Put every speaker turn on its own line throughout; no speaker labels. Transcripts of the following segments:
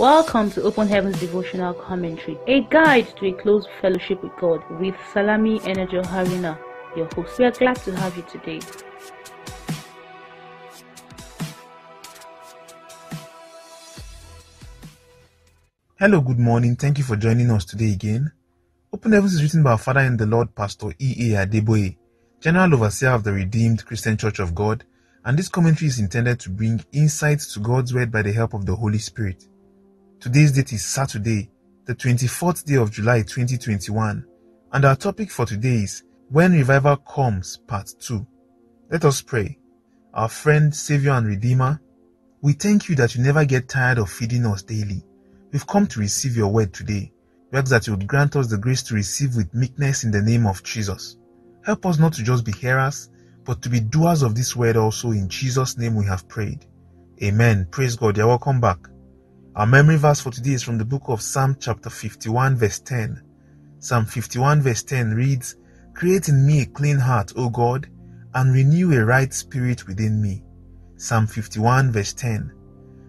Welcome to Open Heavens Devotional Commentary, a guide to a close fellowship with God with Salami Eneojo Haruna, your host. We are glad to have you today.
Hello, good morning. Thank you for joining us today again. Open Heavens is written by our Father in the Lord, Pastor E. A. Adeboye, General Overseer of the Redeemed Christian Church of God, and this commentary is intended to bring insights to God's Word by the help of the Holy Spirit. Today's date is Saturday, the 24th day of July 2021, and our topic for today is When Revival Comes, Part 2. Let us pray. Our friend, Savior, and Redeemer, we thank you that you never get tired of feeding us daily. We've come to receive your word today. We ask that you would grant us the grace to receive with meekness in the name of Jesus. Help us not to just be hearers, but to be doers of this word also. In Jesus' name we have prayed. Amen. Praise God. You're welcome back. Our memory verse for today is from the book of Psalm chapter 51 verse 10. Psalm 51 verse 10 reads, Create in me a clean heart, O God, and renew a right spirit within me. Psalm 51 verse 10.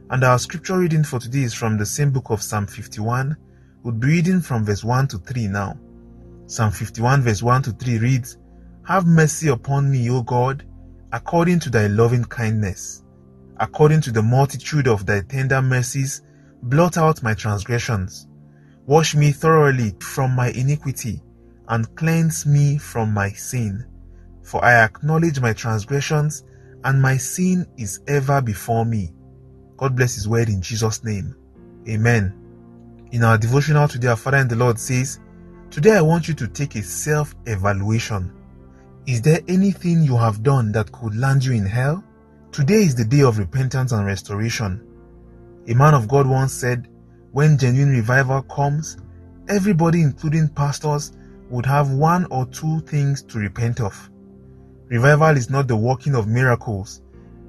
And our scripture reading for today is from the same book of Psalm 51. We'll be reading from verse 1 to 3 now. Psalm 51 verse 1 to 3 reads, Have mercy upon me, O God, according to thy loving kindness. According to the multitude of thy tender mercies, blot out my transgressions. Wash me thoroughly from my iniquity, and cleanse me from my sin. For I acknowledge my transgressions, and my sin is ever before me. God bless His word in Jesus' name. Amen. In our devotional today, our Father in the Lord says, Today I want you to take a self evaluation. Is there anything you have done that could land you in hell? Today is the day of repentance and restoration. A man of God once said, When genuine revival comes, everybody, including pastors, would have one or two things to repent of. Revival is not the working of miracles,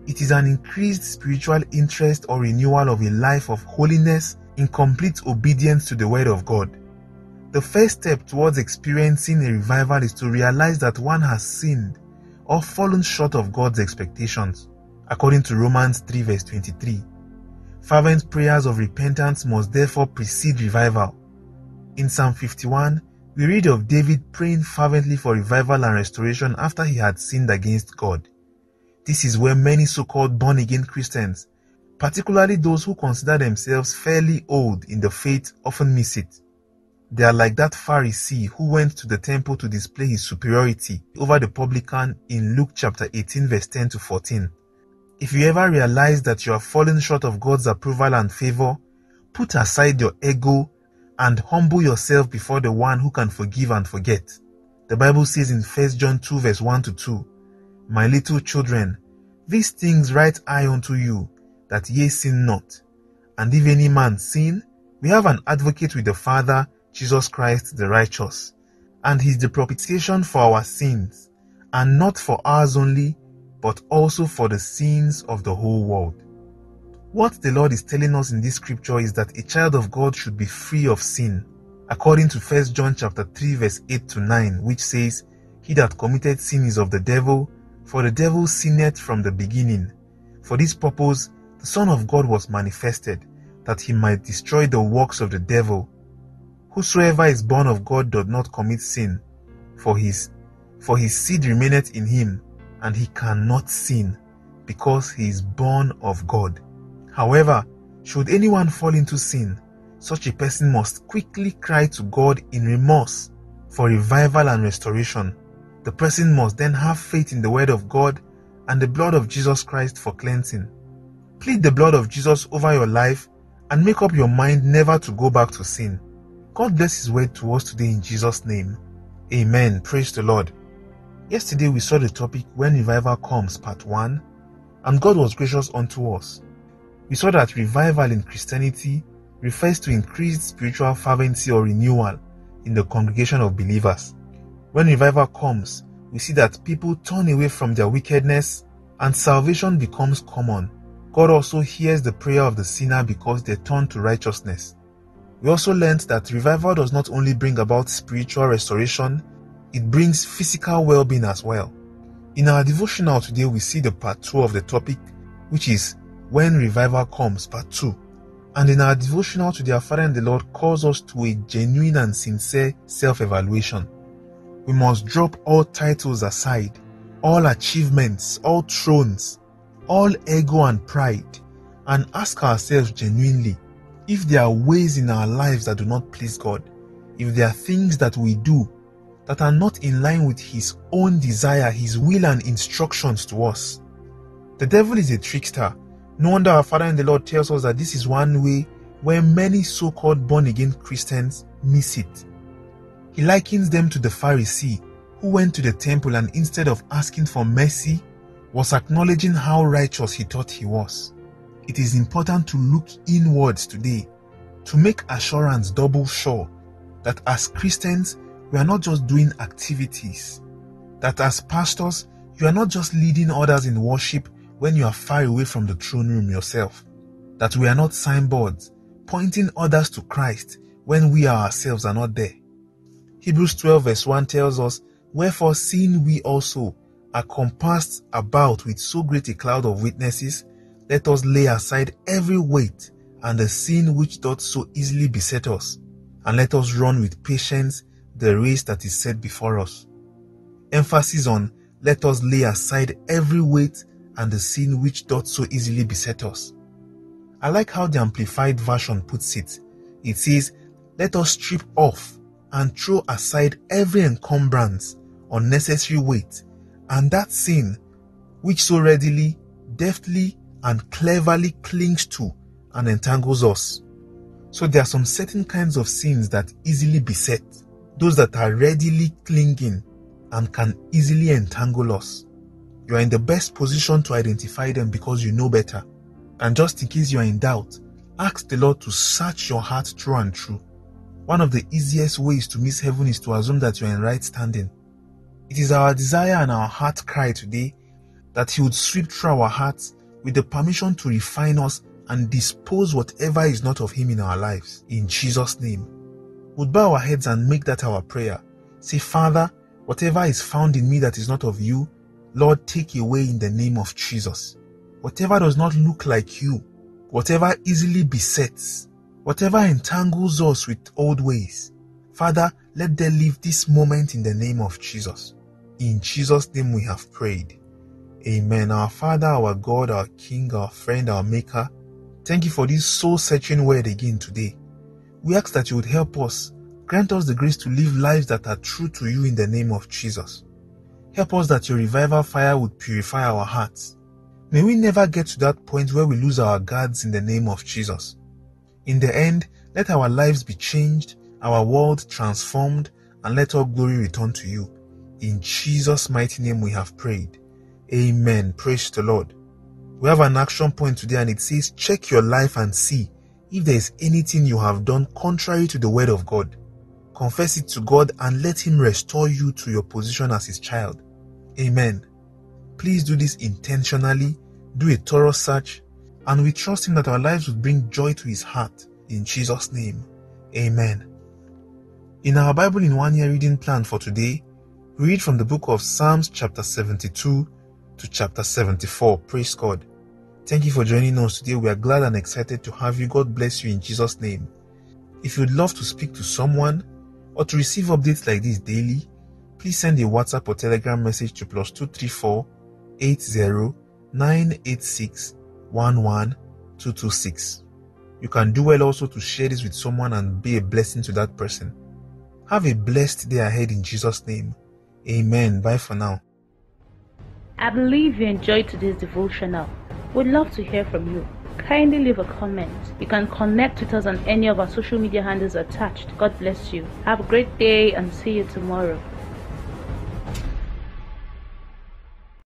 it is an increased spiritual interest or renewal of a life of holiness in complete obedience to the Word of God. The first step towards experiencing a revival is to realize that one has sinned or fallen short of God's expectations, according to Romans 3 verse 23. Fervent prayers of repentance must therefore precede revival. In Psalm 51, we read of David praying fervently for revival and restoration after he had sinned against God. This is where many so called born again Christians, particularly those who consider themselves fairly old in the faith, often miss it. They are like that Pharisee who went to the temple to display his superiority over the publican in Luke chapter 18, verse 10 to 14. If you ever realize that you are falling short of God's approval and favor, put aside your ego and humble yourself before the one who can forgive and forget. The Bible says in 1 John 2, verse 1 to 2, my little children, these things write I unto you, that ye sin not. And if any man sin, we have an advocate with the Father, Jesus Christ the righteous. And he is the propitiation for our sins, and not for ours only, but also for the sins of the whole world. What the Lord is telling us in this scripture is that a child of God should be free of sin, according to 1 John chapter 3 verse 8 to 9, which says, He that committed sin is of the devil, for the devil sinned from the beginning. For this purpose, the Son of God was manifested, that he might destroy the works of the devil. Whosoever is born of God doth not commit sin, for his for his seed remaineth in him, and he cannot sin, because he is born of God. However, should anyone fall into sin, such a person must quickly cry to God in remorse for revival and restoration. The person must then have faith in the Word of God and the blood of Jesus Christ for cleansing. Plead the blood of Jesus over your life and make up your mind never to go back to sin. God bless His word to us today in Jesus' name. Amen. Praise the Lord. Yesterday we saw the topic When Revival Comes, Part 1, and God was gracious unto us. We saw that revival in Christianity refers to increased spiritual fervency or renewal in the congregation of believers. When revival comes, we see that people turn away from their wickedness and salvation becomes common. God also hears the prayer of the sinner because they turn to righteousness. We also learned that revival does not only bring about spiritual restoration, it brings physical well being as well. In our devotional today, we see the part 2 of the topic, which is When Revival Comes, part 2. And in our devotional today, their Father and the Lord calls us to a genuine and sincere self-evaluation. We must drop all titles aside, all achievements, all thrones, all ego and pride, and ask ourselves genuinely if there are ways in our lives that do not please God, if there are things that we do that are not in line with His own desire, His will, and instructions to us. The devil is a trickster. No wonder our Father in the Lord tells us that this is one way where many so called born again Christians miss it. He likens them to the Pharisee who went to the temple and instead of asking for mercy, was acknowledging how righteous he thought he was. It is important to look inwards today to make assurance double sure that as Christians, we are not just doing activities, that as pastors, you are not just leading others in worship when you are far away from the throne room yourself, that we are not signboards pointing others to Christ when we ourselves are not there. Hebrews 12 verse 1 tells us, Wherefore seeing we also are compassed about with so great a cloud of witnesses, let us lay aside every weight and the sin which doth so easily beset us, and let us run with patience the race that is set before us. Emphasis on let us lay aside every weight and the sin which doth so easily beset us. I like how the Amplified Version puts it. It says, Let us strip off and throw aside every encumbrance, unnecessary weight, and that sin which so readily, deftly, and cleverly clings to and entangles us. So there are some certain kinds of sins that easily beset, those that are readily clinging and can easily entangle us. You are in the best position to identify them because you know better. And just in case you are in doubt, ask the Lord to search your heart through and through. One of the easiest ways to miss heaven is to assume that you are in right standing. It is our desire and our heart cry today that He would sweep through our hearts with the permission to refine us and dispose whatever is not of Him in our lives. In Jesus' name. We'll bow our heads and make that our prayer. Say, Father, whatever is found in me that is not of you, Lord, take away in the name of Jesus. Whatever does not look like you, whatever easily besets, whatever entangles us with old ways, Father, let them leave this moment in the name of Jesus. In Jesus' name we have prayed. Amen. Our Father, our God, our King, our friend, our Maker, thank you for this soul searching word again today. We ask that you would help us, grant us the grace to live lives that are true to you in the name of Jesus. Help us that your revival fire would purify our hearts. May we never get to that point where we lose our guards in the name of Jesus. In the end, let our lives be changed, our world transformed, and let all glory return to you. In Jesus' mighty name we have prayed. Amen. Praise the Lord. We have an action point today and it says, check your life and see if there is anything you have done contrary to the word of God. Confess it to God and let Him restore you to your position as His child. Amen. Please do this intentionally, do a thorough search, and we trust Him that our lives will bring joy to His heart. In Jesus' name. Amen. In our Bible in one year reading plan for today, we read from the book of Psalms, chapter 72 to chapter 74. Praise God. Thank you for joining us today. We are glad and excited to have you. God bless you in Jesus' name. If you'd love to speak to someone or to receive updates like this daily, please send a WhatsApp or Telegram message to plus 234 80 986 11226. You can do well also to share this with someone and be a blessing to that person. Have a blessed day ahead in Jesus' name. Amen. Bye for now.
I believe you enjoyed today's devotional. We'd love to hear from you. Kindly leave a comment. You can connect with us on any of our social media handles attached. God bless you. Have a great day and see you tomorrow.